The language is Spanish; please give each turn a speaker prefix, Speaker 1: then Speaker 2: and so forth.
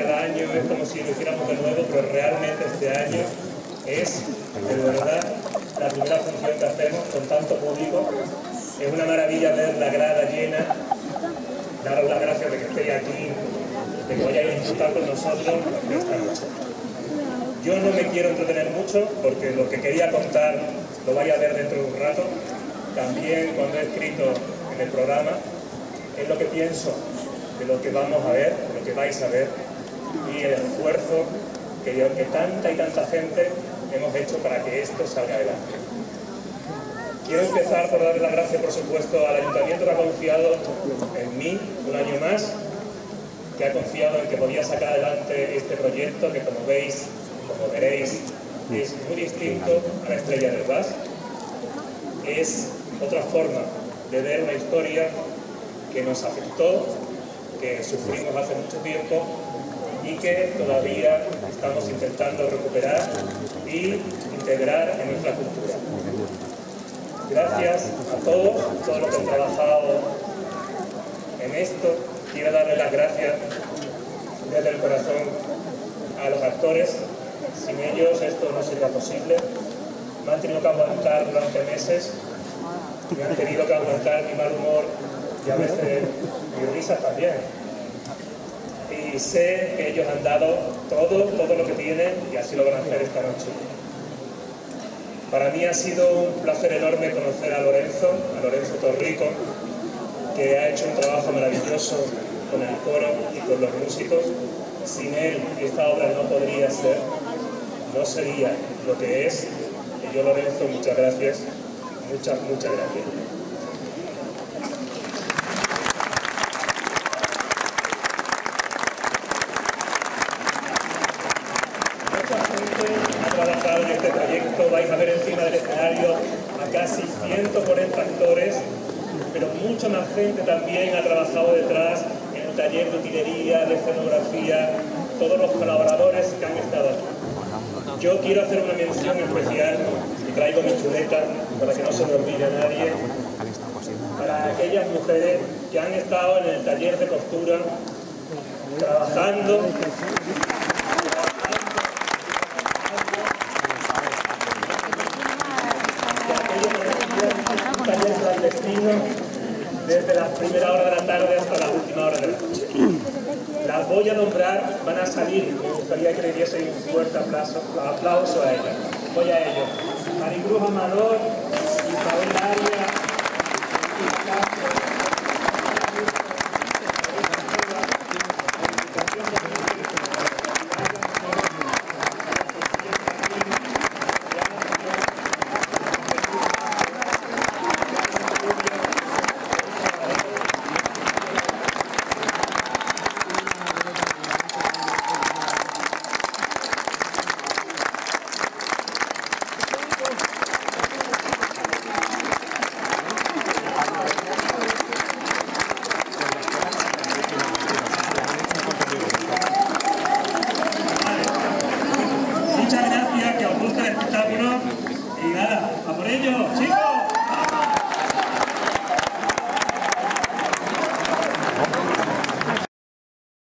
Speaker 1: cada año es como si lo hiciéramos de nuevo, pero realmente este año es, de verdad, la primera función que hacemos con tanto público. Es una maravilla ver la grada llena. Daros las gracias de que estéis aquí, de que vayáis a disfrutar con nosotros esta noche. Yo no me quiero entretener mucho porque lo que quería contar lo vais a ver dentro de un rato. También cuando he escrito en el programa es lo que pienso de lo que vamos a ver, de lo que vais a ver y el esfuerzo que, que tanta y tanta gente hemos hecho para que esto salga adelante. Quiero empezar por darle las gracias, por supuesto, al Ayuntamiento que ha confiado en mí un año más, que ha confiado en que podía sacar adelante este proyecto que, como veis, como veréis, es muy distinto a la estrella del VAS. Es otra forma de ver una historia que nos afectó, que sufrimos hace mucho tiempo y que todavía estamos intentando recuperar y integrar en nuestra cultura. Gracias a todos, a todos los que han trabajado en esto. Quiero darles las gracias desde el corazón a los actores. Sin ellos esto no sería posible. Me han tenido que aguantar durante meses, me han tenido que aguantar mi mal humor y a veces mi risa también y sé que ellos han dado todo, todo lo que tienen y así lo van a hacer esta noche. Para mí ha sido un placer enorme conocer a Lorenzo, a Lorenzo Torrico, que ha hecho un trabajo maravilloso con el coro y con los músicos. Sin él esta obra no podría ser, no sería lo que es. Y yo Lorenzo, muchas gracias, muchas, muchas gracias. ha trabajado en este proyecto. Vais a ver encima del escenario a casi 140 actores, pero mucha más gente también ha trabajado detrás en el taller de utilería, de escenografía, todos los colaboradores que han estado aquí. Yo quiero hacer una mención especial y traigo mi chuleta para que no se me olvide a nadie, para aquellas mujeres que han estado en el taller de costura trabajando un taller clandestino desde la primera hora de la tarde hasta la última hora de la noche. Las voy a nombrar, van a salir, me gustaría que le diesen un fuerte aplauso, a ellas. Voy a ellos. Maricruz Amador, Isabel Aria, Muchas